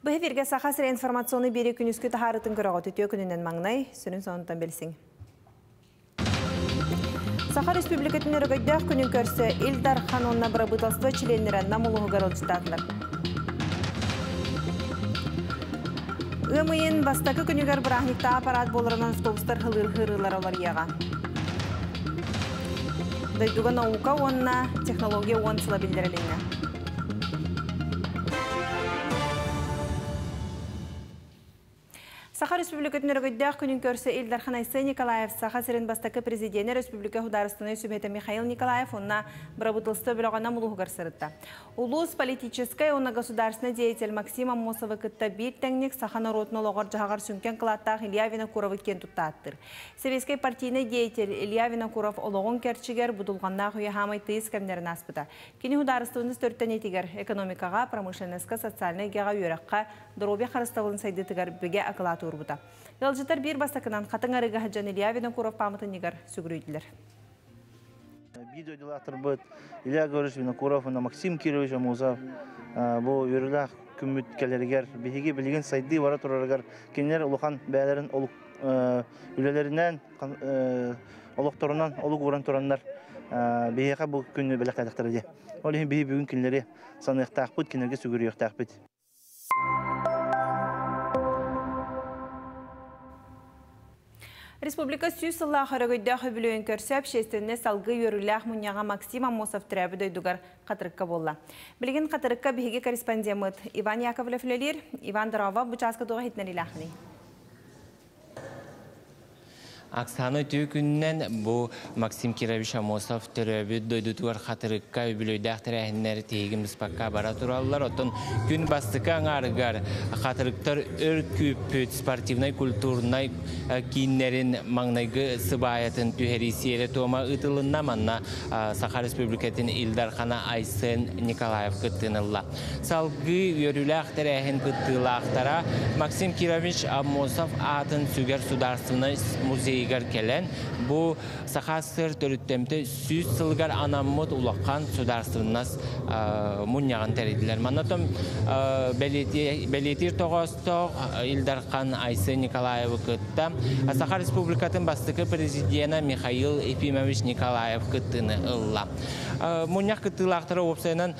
Бұхы берге сақа сірі информационы бері күніскі тахарытын көріға түтіо күнінен маңнай, сүрін соңынтан білсің. Саха Республикатын өрігіддәқ күнін көрсі Илдар Ханонна бірабыталство членлері намылығы ғарылчытатылар. Өмейін бастакы күнігер бірахникта аппарат болырынан автобустар хылыр-хырылар олар еға. Дайдуға наука онна технология он сыла. ça Саха Республикатын өргөйдәк күнін көрсі Илдархан Айсы Николаев, Саха Сирен бастакы президенті Республика Хударыстыны Сүбеті Михаил Николаев, онна бірабытылсты білоғана мұлуғығар сырытта. Улус политическая, онна государственный деятель Максим Амосова кытта бір тәңнік Саха народны лоғар жағар сүнкен қылаттақ Илья Винокуровы кен тұттаттыр. Советский партийный деятель Илья Винокуров олоғын керчігер бұдылғанна құя хамай тыйыз кәмдерін аспыта. Кені Хударыстыны стөрттен етігер экономикаға, промышленескі, социальный геға үйраққа, дұробе қарыстығылын сайдытығар біге акылату урбута. Ялжытар бир бастакынан хатын арыга хаджан Илья Винокуров памытын негар сүгүрүйділер. Видеодилатор быт Илья Георгиевич Винокуров, Максим Кирович Амузов, бу үрілақ күмміт келергер, бихиги білген сайды бара тураргар, кенер улухан бәлерін үлелерінен, олуқторынан, олук уран тураннар, бихиға бұл күнні білек қайдақтары де. Ол ең бихи бүгін күнлері санықтақ бұд, кенерге сүгірі Республика сүй сылла қарағыйда хөбілуін көрсі общественне салғы өріләқ мұнияға Максим Амосов түрәбі дөйдігар қатырыққа болла. Білген қатырыққа бігі корреспондемыт Иван Яковлев лелер, Иван Дырава бұчасқы доға хитнер Аксаны түйкүннен бу Максим Кирович Амосов төрөбү дойдутугар хатырыкка үбүлөйдәк тәрәһиннәр тегим спакка бара тураллар. Отон күн бастыка аңарыгар хатырыктар өр күп спортивный культурный киннерин маңнайгы сыбаятын түһәрисиере тома ытылынна манна Саха Республикатын Илдархана Айсен Николаев кыттынылла. Салгы өрүләк тәрәһин кыттылактара Максим Кирович Амосов атын сүгер сударственный музей игер келен бу сахасыр төрүттемте сүз сылгар анаммут улаккан сударственнас муньяган теридилер манатом белетир тогосток илдархан айсы николаев кытта саха республикатын бастыкы президента михаил ефимович николаев кыттыны ылла муньяк кыттылактары опсайнан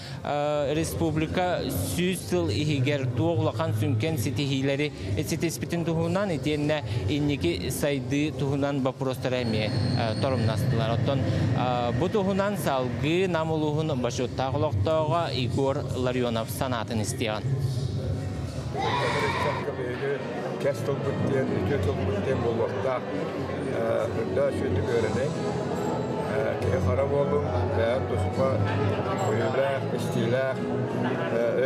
республика сүз сыл игер туоглақан сүнкен ситихилери ситеспитин туһунан инники сайды туһунан вопростар эми торумнастылар. Оттон бу туһунан салгы намулуһун башуттагылыктага Игор Ларионов санатын истеген. Кестол бүттен, үтөтөл бүттен болуақта да сөйті көрінен кеhe қара болым, бәр дұспа, көйләк,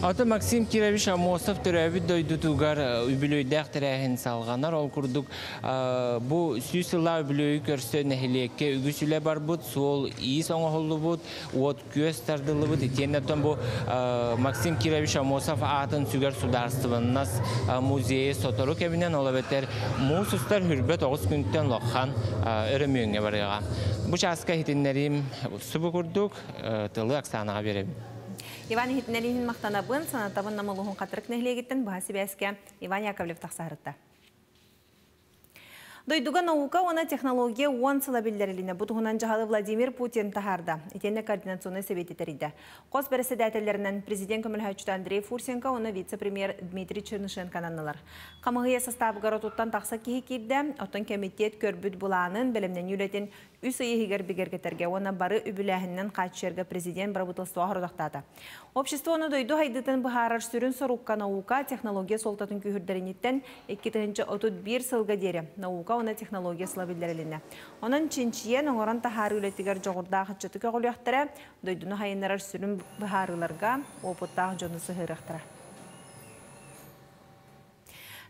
Аты Максим Кирович Амосов төрәбі дойдутугар үбілөйдәк тәрәхін салғанар. Ол күрдік бұ сүйсіла үбілөйі көрсі нәхілекке үгісілі бар бұд, сол иіс оңғылы бұд, от көз тардылы бұд. Тенеттен бұ Максим Кирович Амосов атын сүгер сударстывыннас музейі сотору кәбінен олабеттер мұсыстар хүрбет оғыз күнттен лоққан өрімейіңе барыға. Бұ жасқа хитінлерім сұбы күрдік, тылы Оксанаға беремін. Иван Хитнелихин мақтанабын, санатабын намылуғын қатырық нәхілегеттін бұхасы бәске Иван Яковлев тақсарытта. Дойдуга наука она технология он сыла билдерилине. Бутугунан жахалы Владимир Путин тахарда. Итенне координационный совет итериде. Кос председательлеринен президент Көмілхачута Андрей Фурсенко, оны вице-премьер Дмитрий Чернышенко ананылар. Камығыя составы гаротуттан тақса кейі кирде, оттан комитет көрбүт буланын білімнен юлетін үс ыйыгер бигергетерге оны бары үбіләһіннен қачерге президент барабытылсуа хордақтады. Общество оны дойду хайдытын бұхарар сүрін сорукка наука технология солтатын күйірдерінеттен 2-31 сылға дері наука оны технология сылабілдеріліне. Оның чинчиен оңыран тахары үлеттігер жоғырда қытчыты көғылияқтыры дойдуны хайынарар сүрін бұхарыларға опыттағы жоны сығырықтыра.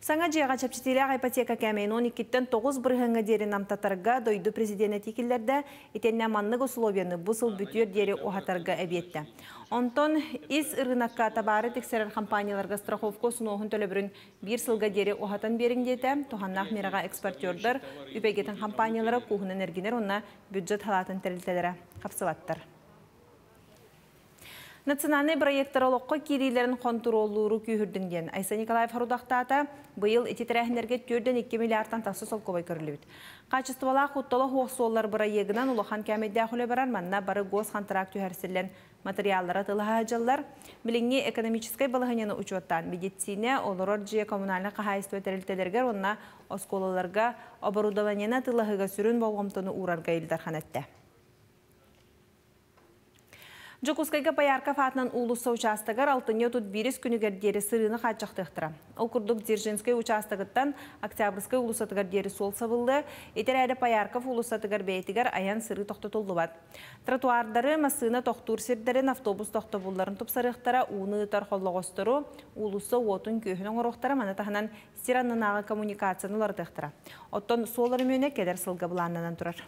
Саңа жиға чапчетелі ипотека кәмейін 12-тен 9 бірғыңға дері намтатарға дойду президент етекелерді етенне маннық условияны бұсыл бүтер дері оғатарға әбетті. Онтон ис ырынаққа табары тексерер компанияларға страховка сұнуғын төлібірін бір сылға дері оғатан беріңдеті, тұханнақ мераға экспортердар үпегетін компаниялары кухын энергинер онна бюджет халатын тәрілтелері қапсылаттыр. Национальный проекттар олыққа кирилерін контроллуру күйірдіңден. Айса Николаев Харудақтата бұйыл ететерәхінерге түрден 2 миллиардтан тасы сол көбай көрілібіт. Қачыстывала құттылы хоқсуолар егінан ұлыған кәмедді әхілі барар манна бары гос контракт түйәрсілен материаллары тылыға ажаллар. Біліңе экономическай балығынені учуаттан медицина, олорор жия коммунальны қағайысты өтерілтелергер онна осколаларға оборудованияна тылығыға сүрін болғымтыны елдар қанетті. Жокускайга Паярка фатынан улуса участагар алтыне тут бирис күнігердері сырыны қатжақтықтыра. Ол күрдік Дзержинскай участагыттан Октябрьскай улусатыгардері сол сабылды, етер әрі Паярков улусатыгар бәйтігер аян сыры бат. Тротуардары масына тоқтур сирдерін автобус тоқтабуларын тұпсарықтара уны ұтар қоллағыстыру, улуса отын көхінің ұрықтара манатахынан стираннынаға коммуникацияны лардықтыра. Оттон солар мөне кедер сылға бұланынан тұрар.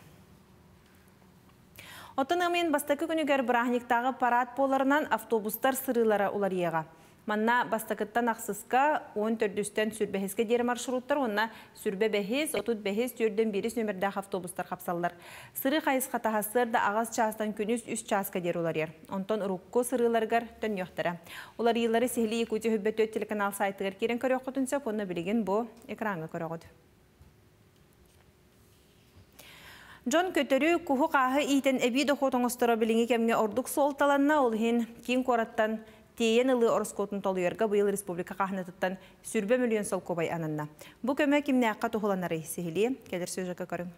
Отын ымын бастакы күнігер бірахниктағы парад боларынан автобустар сырылары олар еға. Манна бастакыттан ақсысқа 14-ден сүрбәхеске дері маршруттар, онна сүрбе бәхес, отут бәхес түрден біріс нөмірдәқ автобустар қапсалылар. Сыры қайыз қатағасыр да ағаз частан күніз үш часқа дер олар ер. Онтон ұрыққо сырыларғар төн йоқтары. Олар сехлі екуте телеканал сайтығыр керен көрі оқытынса, Джон көтөрү куху қағы итен әбі дохотоңыстыра біліңі кемге ордук солталанна ол хин кин кораттан тейен ылы орскотун толуерга быйыл республика қахнатыттан сүрбе миллион сол кобай ананна. Бу көмө кимне аққа тухуланары сихили, кедер сөзөкө көрүң.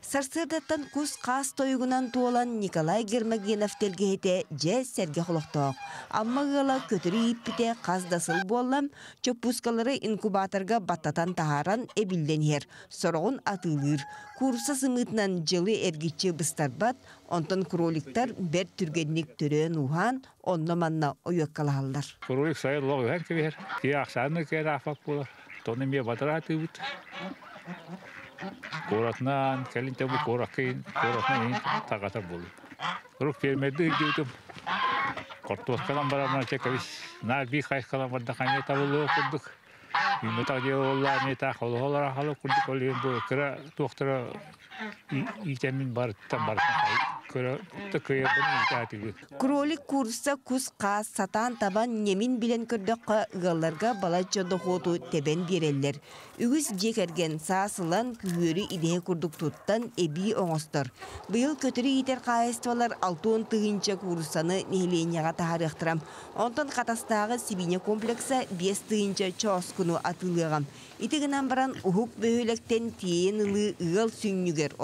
Сарсырдаттан кус қас тойгунан туолан Николай Гермогенов телгехете же серге холоқтоқ. Аммағыла көтірі иппите қаздасыл боллам, чөппускалары инкубаторга баттатан тахаран эбилден ер. Сорғын атылыр. Курса сымытынан жылы эргичі быстарбат, онтон кроликтар бер түргенник түрен ухан, онна манна ойық калалар. Кролик сайыр лоғы. Коратнан, кәлін тәбі кораққын, коратнан ең тағатар болды. Рух пермеді үдеудім. Кортуат калан барамна чекавис. Нар би хайс калан барда қайне табылы күрдік. Үмітақ де олла метақ олы олар ақалы күрдік. Ол енді кіра тоқтыра итемін барыттан барыттан көрі тұкыя бұны итәтігі. Кролик курса кус қас сатан табан немин билен көрдөккө ыгалларга бала жодохоту тебен береллер. Үгіз жекерген саасылан күгөрі идея курдук туттан эби оңостор. Быйыл көтөрү итер кайыстылар алтуон тыгынча курсаны нехленияга тахарыктырам. Онтон катастагы Сибине комплекса бес тыгынча чоскуну атылыгам. Итигинан баран ухук бөһөлектен тиен ылы ыгал сүннүгер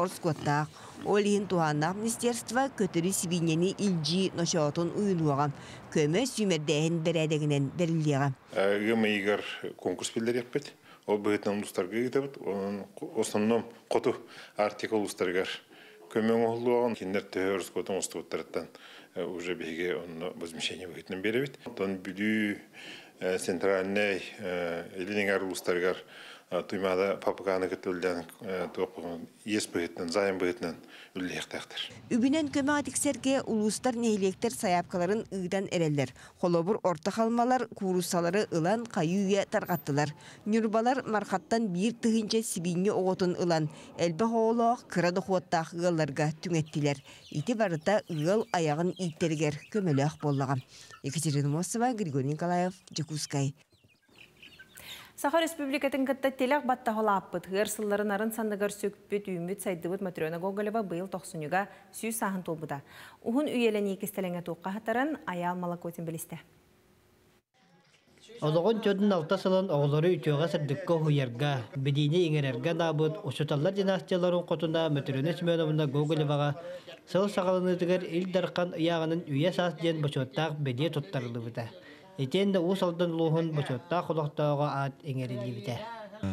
орскоттаак. Олиһин туһаннаах министерство көтөрү сибинени илжи ношоотун уйнуагам. Көмө сүймердээхин берәдегинен берилиягам. Гымыйгар конкурс билдер яппет. Ол быһытнан устарга гитебит. Основном коту артикул устаргар. Көмөң олуаган киндер төһөрс котун устуттардан уже биге он возмещение быһытнан беребит. Тон бүлү центральный илингар устаргар туймада папаганы көтөлдөн тоқпын ес быһытнан зайын быһытнан үллехтактыр. Көмі атиксерге улустар нехилектер саяпкаларын ыйдан эреллер. Холобур орта халмалар курусалары ылан кайуя таргаттылар. Нүрбалар мархаттан бир тыгынча сибинге оғотун ылан. Элбе хоолоох кырады хуаттаах ыгалларга түңеттилер. Ити барыта ыгал аяғын иттергер көмөлөөх боллагам. Екатерина Мосова, Григорий Николаев, Джекускай. Саха Республикатын кытта телек батта холаппыт, ғырсылларын арын сандығар сөкпіт үйміт сайдыбыт Матрена Гоголева бұйыл тоқсынуға сүй сағын толбыда. Ухун үйелен екістеліңе тоққа хатарын аял малакотин білісті. Олоғын чөдін алта сылын оғылары үтіоға сірдіккі хуярга, бедейіне еңерерге набыт, ұшыталар династияларын қотына Матрена Семеновна Гоголеваға сыл сағалынытығыр ил дарқан ұяғының үйе сас ден бұчоттақ беде тұттарылы. Етен де ұс алдан луғын бұчоттақ құлақтауға ат еңерілі біте.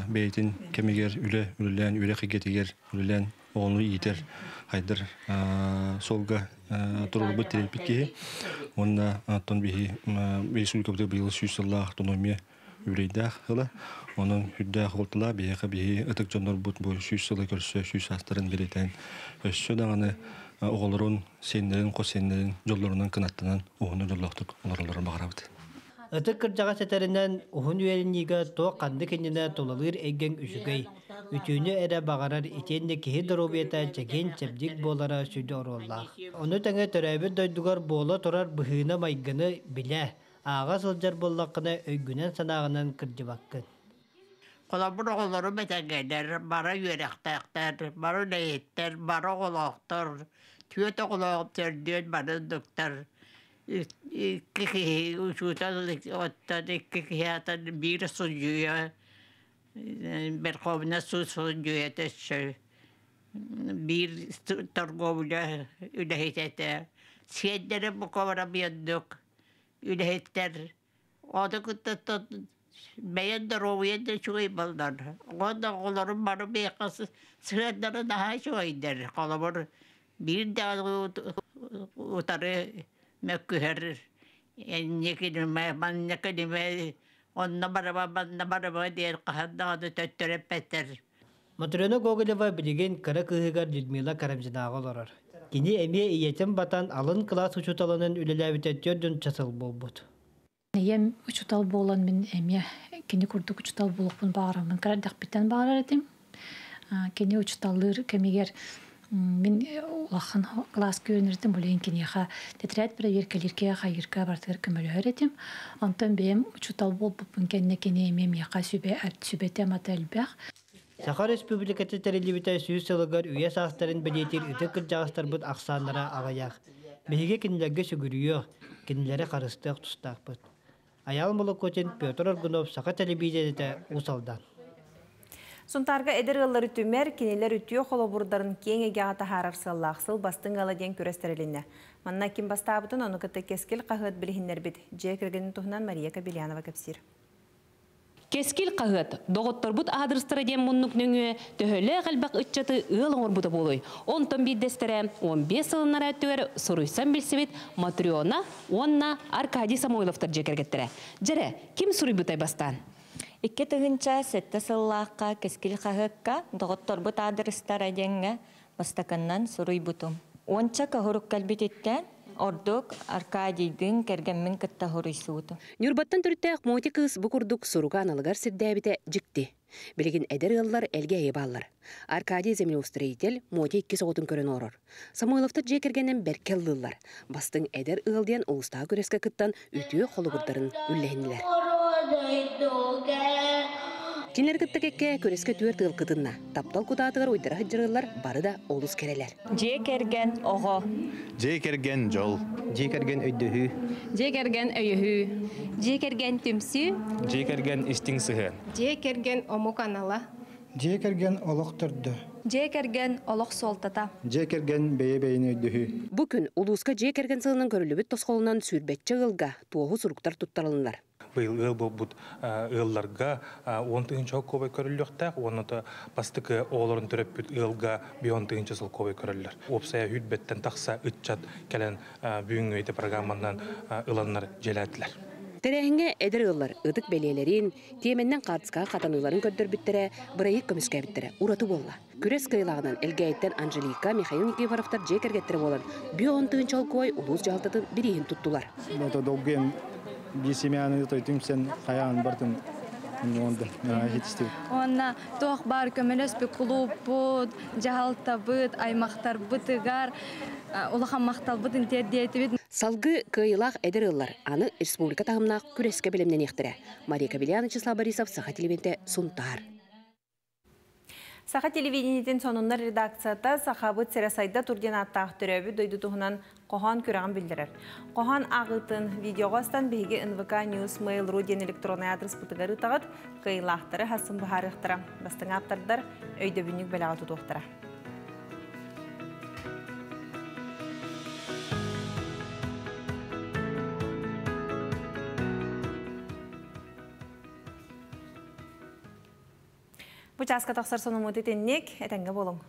Бейтин кемигер үле үлелен үле кигетигер үлелен ону итер хайдыр солга турулбы терелпикки онна аттон бихи республикабыда быйыл сүйсалла автономия үлейдәх хылы. Оның хүддәх олтыла бияқы бии ытык жонор бут бу шүш сылы көрсө шүш астарын беретен. Өссө дағаны оғолорун сеннерин, қосеннерин жоллорунан кынаттанан уғыны жоллоқтық оларларын бағарабыды. Ытык кырдьаҕа сэтэринэн уһун үөриннига туо канды кеннинэ тулалыыр эйген үсүгэй. Үтүүнү эрэ бағарар итенне киһи доробиэта чэген чэбдик буолара сүйдө ороллаах. Ону тәңэ төрөбүт дойдугар буола турар быһыына майгыны билэ. Ааға сылдьар боллаққына өйгүнэн санаагынан кырдьыбаккын. Колабыр оғылары бәтәгәдер, бара үйерәқтәқтәр, бара нәйеттер, бара оғылақтар, түйет оғылақтар, дөт бара доктор. Оттан икки кихи atan bir sujuya, Верховна суд sujuya тәші. Bir торговля үләхетәтә. Сиәддәре bu ковара бияндык. Үләхеттәр. Ады күтті Бәйен дороуен чуй балдар. Онда оларын бары бейқасы сырадары daha чуйдер. Қалабыр bir de утары mökkyher. Ennekinime, mannekinime, onna baraba, manna baraba diye kahanda töttörep better. Матрена Гоголева билеген кара кыһыгар Людмила Карамжинага олорор. Кини эме иетем батан алын класс учуталанын үлеләбитеттөрдүн часыл болбут. Ем учутал болан мен кини курдук учутал этим. Кини учуталлыр кемигер мен улахан класс көрінірдім бұлейін кенеха тетрәт проверкалерке хайырка бартыр көмөлөр этим онтон бем учутал болбуппун кенне кене эмем яка сүбе сүбете мателбях Сахар Республикаты тәрелебіті сүйіс сылығар үйе сақтарын білетер үті кіржағыстар бұд ақсанлара ағаяқ. Беге кенілерге сүгірүйі, кенілері қарыстық тұстақ бұд. Аял мұлы көтен Петр Аргунов сақа телевизияда усалдан. Сунтарга эдер ыллар үтүмер, кинелер үтүө холобурдарын кең эге ата харар сыллақсыл бастың ала ден көрестереліне. Манна ким бастабытын оны кытты кескил қағыт білігіннер бит. Же кіргенін туһунан Мария Кабельянова кепсир. Кескил қағыт, доғытторбут адырстыра дем мұннук нөңі, төхөлі қалбақ үтчаты ыл оңырбута болой. Онтон биддестері 15 сылынар әттігер сұруйсан білсебет Матриона, онна Аркадий Самойловтар жекергеттірі. Жәрі, ким сұруй бұтай бастан? Икки тыгынча сетте сыллааққа кескил қағыққа доғытторбут адырстара денге бастаканнан сұруй бұтым. Онча кахурук кәлбететтен Ордук Аркадийдин кергенмин кытта хоруйсууту. Нюрбаттан түрттәк моти кыз бу курдук суруга аналыгар сирдәбите жикти. Билигин эдер ыллар элге эбаллар. Аркадий землеустроитель моти икки соғытын көрін орор. Самойловта же кергенен беркел лыллар. Бастың эдер ылден улуста көреске кыттан үтүө холугурдарын үлләһинилер. Кинер кытта көреске түөр тыл кытынна. Таптал кутаатыгар уйдара хыджырылар бары да олус керелер. Же керген ого. Же керген жол. Же керген өйдөһү. Же керген өйөһү. Же керген түмсү. Же керген истиң сыһы. Же керген ому канала. Же керген олох турду. Же керген олох солтата. Же керген бейе бейне өйдөһү. Бу күн улуска же керген сылынын көрүлүбүт тосқолунан сүрбетче ылга туоху суруктар туттарылынлар. Быйыл ыл болбут ылларга он тыгынча кобай көрүлүктак онута бастыкы оолорун төрөппүт ылга бион тыгынча сыл кобай көрүллөр опсая хүтбеттен такса ытчат келен бүгүнгү эти программанан ыланнар желәтилер Терәһиңе эдер ыллар ыдык белелерин, теменнен катыска катаныларын көддөрбүттере, бырайык көмүскәбиттере, ураты болла. Күрес кыйлагынан элгәйттен Анжелика Михаил Никифоровтар жекергеттер болан, бион тыгынчал кой улус жалтатын бирихин туттулар. Бисемяны тойтым сен хаян бартын онда хитистив. Онна тох бар көмелес бі клуб буд, жаhalta быт, аймақтар бытыгар, улахан мақтал быт интердиети бит. Салгы кыйлах эдер ыллар, аны республика тагымнак күреске белемнен яхтыра. Мария Кабеляна, Числа Борисов, Саха телевизионте Сунтар. Саха телевидениетин сонуннар редакцията сахабыт серасайда турден аттақ түрөбі дойду туһунан кохан көраған білдірер. Кохан ағытын видеоғастан бейге НВК News Mail Руден электронный адрес бұтығары тағыт кыйлақтары хасын бұхарықтыра. Бастың аптардар өйді бүнік бәліға тұтуқтыра. Бұчасқа тақсар соны мұты теннек, әтәңгі болың.